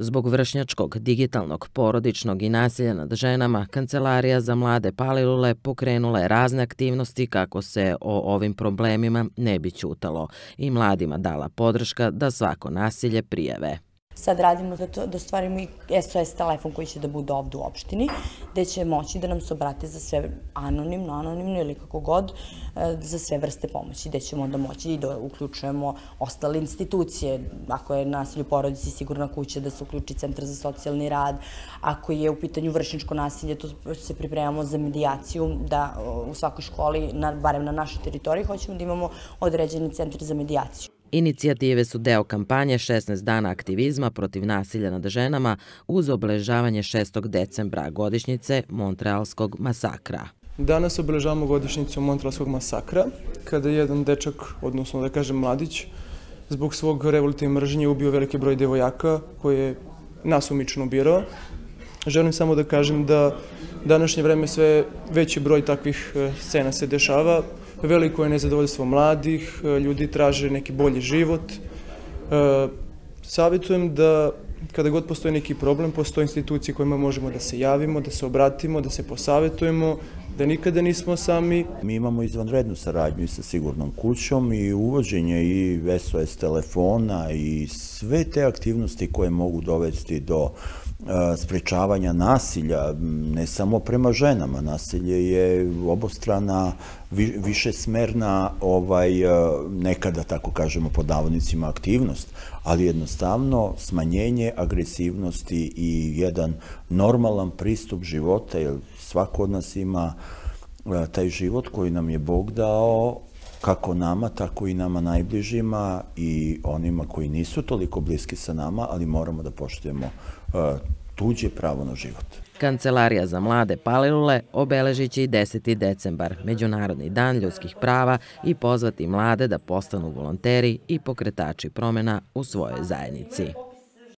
Zbog vršnjačkog, digitalnog, porodičnog i nasilja nad ženama, Kancelarija za mlade Palilule pokrenula je razne aktivnosti kako se o ovim problemima ne bi ćutalo i mladima dala podrška da svako nasilje prijeve. Sad radimo da, to, da stvarimo i SOS telefon koji će da bude ovde u opštini, gde će moći da nam se obrate za sve anonimno, anonimno ili kako god, e, za sve vrste pomoći, gde ćemo onda moći i da uključujemo ostale institucije. Ako je nasilje u porodici sigurna kuća, da se uključi Centar za socijalni rad. Ako je u pitanju vršničko nasilje, to se pripremamo za medijaciju, da u svakoj školi, na, barem na našoj teritoriji, hoćemo da imamo određeni centar za medijaciju. Inicijative su deo kampanje 16 dana aktivizma protiv nasilja nad ženama uz obeležavanje 6. decembra godišnjice Montrealskog masakra. Danas obeležavamo godišnjicu Montrealskog masakra, kada je jedan dečak, odnosno da kažem mladić, zbog svog revolutivne mržnje ubio veliki broj devojaka koje je nasumično ubirao. Želim samo da kažem da današnje vreme sve veći broj takvih e, scena se dešava, veliko je nezadovoljstvo mladih, e, ljudi traže neki bolji život. E, Savjetujem da kada god postoji neki problem, postoje institucije kojima možemo da se javimo, da se obratimo, da se posavetujemo, da nikada nismo sami. Mi imamo izvanrednu saradnju i sa sigurnom kućom i uvođenje i SOS telefona i sve te aktivnosti koje mogu dovesti do sprečavanja nasilja, ne samo prema ženama, nasilje je obostrana, više smerna, ovaj, nekada, tako kažemo, pod navodnicima aktivnost, ali jednostavno smanjenje agresivnosti i jedan normalan pristup života, jer svako od nas ima taj život koji nam je Bog dao, kako nama, tako i nama najbližima i onima koji nisu toliko bliski sa nama, ali moramo da poštujemo tuđe pravo na život. Kancelarija za mlade Palilule obeležit će i 10. decembar, Međunarodni dan ljudskih prava i pozvati mlade da postanu volonteri i pokretači promena u svojoj zajednici.